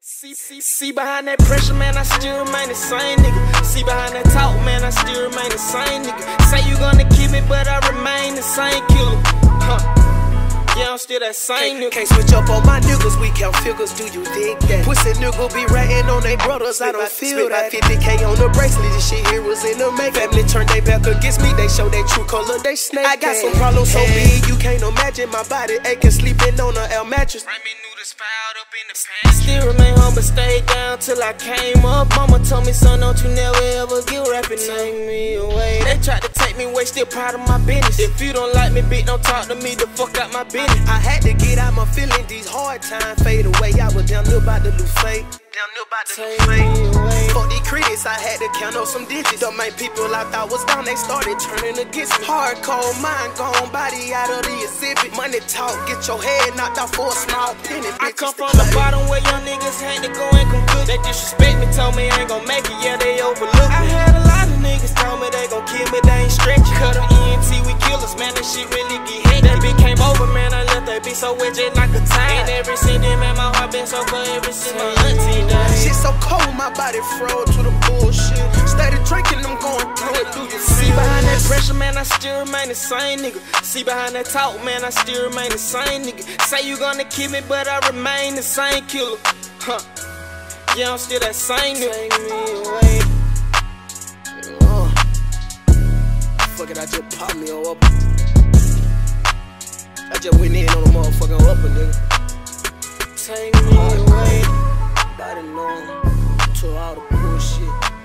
See, see, see behind that pressure, man, I still remain the same nigga. See behind that talk, man, I still remain the same nigga. Say you gonna keep me, but I remain the same kid. Huh. Yeah, I'm still that same nigga. Can't switch up on my niggas, we count figures, do you dig that? Pussy nigga be ratting on they brothers, I don't feel that. 50k on the bracelet, this shit here was in the make. Family turn they back against me, they show their true color, they snake. I got some problems so big, you can't imagine my body aching, sleeping on a L mattress. up in the pantry. Still remain humble, stay down till I came up. Mama told me, son, don't you never ever give rapping. Take me away. They tried to take me still proud of my business. If you don't like me, bitch, don't talk to me, the fuck out my business. I had to get out my feelings, these hard times fade away. I was down there about to lose faith. Down there about to lose faith. For these critics, I had to count on some digits. The main people I thought was down, they started turning against me. Hardcore mind gone, body out of the exhibit. Money talk, get your head knocked off for a small penny. I come from the bottom where young niggas had to go and come good. They disrespect me, told me I ain't gon' make it, yeah, they overlook I had a lot niggas told me they gon' kill me, they ain't stretching. Cut a ENT, we killers, man, that shit really get hit. That bitch came over, man, I left that bitch so wet just like a time. And ever since then, man, my heart been so cold ever since my auntie died. Shit so cold, my body froze to the bullshit. Started drinking, I'm going through it, do you see? behind that pressure, man, I still remain the same nigga. See behind that talk, man, I still remain the same nigga. Say you gonna kill me, but I remain the same killer. Huh. Yeah, I'm still that same nigga. I just popped me on up. I just went in on a motherfucking upper, nigga. Take me away. Body long, to all the bullshit.